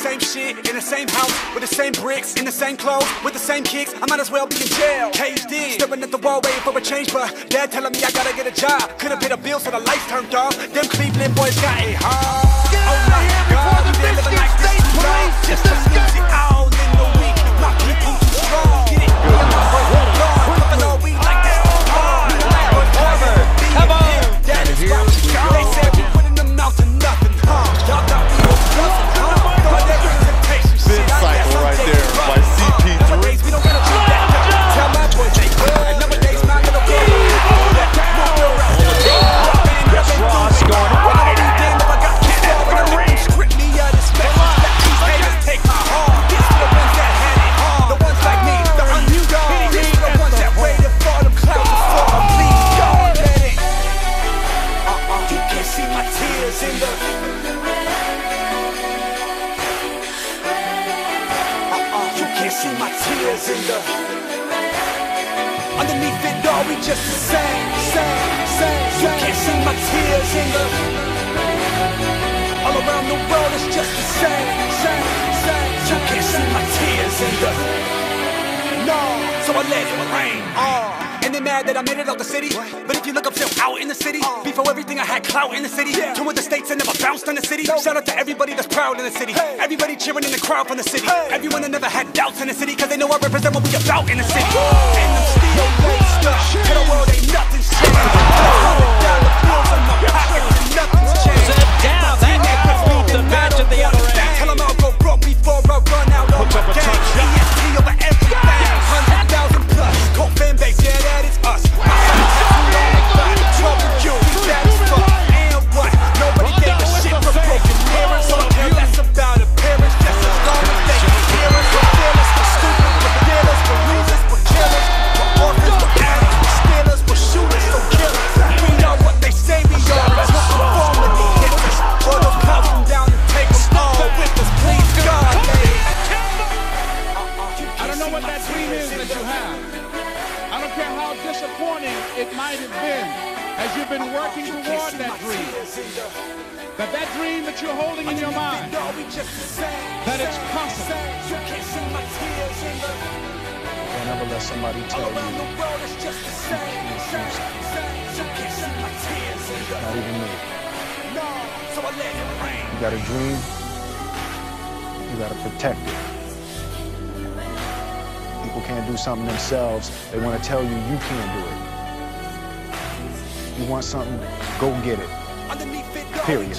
same shit in the same house with the same bricks in the same clothes with the same kicks. I might as well be in jail, caged in, staring at the wall waiting for a change. But dad telling me I gotta get a job. Couldn't pay the bills, so the lights turned off. Them Cleveland boys got it hard. Get oh out my of here God, before the we Can't see my tears in the. Underneath it all, we just the same, same, same. You can't see my tears in the. All around the world, it's just the same, same, same. You can't see my tears in the. No, so I let it rain. Uh, and they mad that I made it out the city. But if you look up, still out in the city. Before everything, I had clout in the city. Toured the states and never bounced in the city. Shout out to everybody that's proud in the city. Everybody cheering in the crowd from the city. Everyone that never had doubts in the city. Cause they know I represent what we about in the city. And them still laced up. To the world ain't nothing's changed. As you've been working toward that dream. That that dream that you're holding in your mind, that it's possible. Don't ever let somebody tell you, not even me. You got a dream, you got to protect it. People can't do something themselves. They want to tell you you can't do it. You want something, go and get it. Underneath it, all Period.